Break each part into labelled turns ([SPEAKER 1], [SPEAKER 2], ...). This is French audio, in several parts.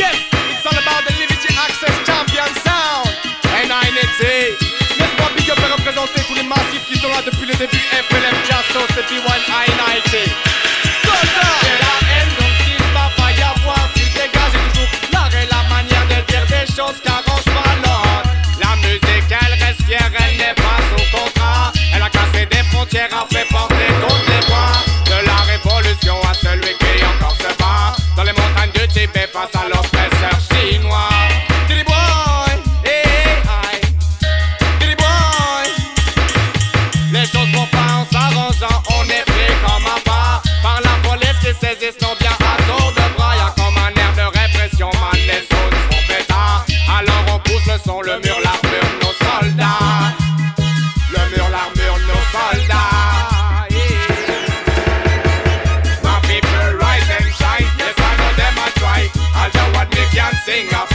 [SPEAKER 1] Yes, it's all about the Liberty Access Champion
[SPEAKER 2] représenter les massifs qui sont là depuis le début. FLM, Jasso, CP1, I90. La la manière de dire des choses pas. La musique, elle reste elle n'est pas sous contrat. Elle a cassé des frontières à faire. on est pris comme un pas par la police qui saisissent nos biens à tour de bras. Comme un air de répression, man, les autres sont pétards. Alors on pousse le son, le mur, l'armure, nos soldats. Le mur, l'armure, nos soldats. Yeah. My people rise and shine, yes I know them I try. I'll do what we can sing.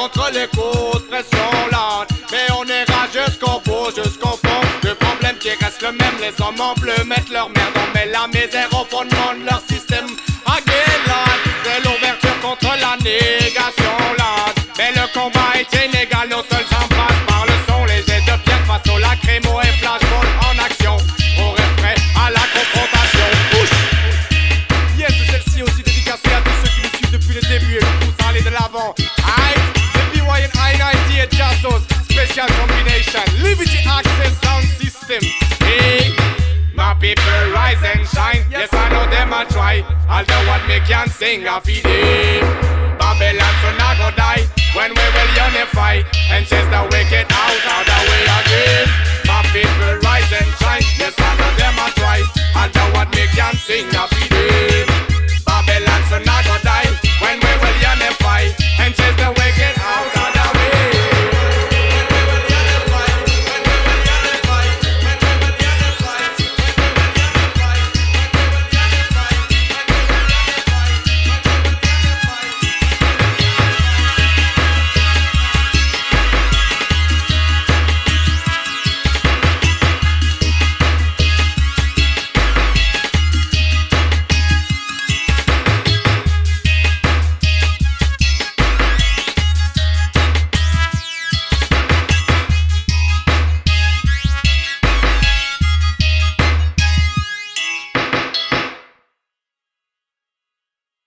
[SPEAKER 2] Contre les de pression là Mais on ira jusqu'au bout, jusqu'au fond. Le problème qui reste le même, les hommes en bleu mettent leur merde. On met la misère au fondement de leur
[SPEAKER 1] depuis le début et à aller de l'avant. Aïe, c'est BYN I90 et Jassos, Special Combination, Liberty Access Sound System.
[SPEAKER 2] Hey, my people rise and shine. Yes, I know them I try. Although what me can sing a day. Babylon so not go die when we will unify and chase the wicked out of the way again.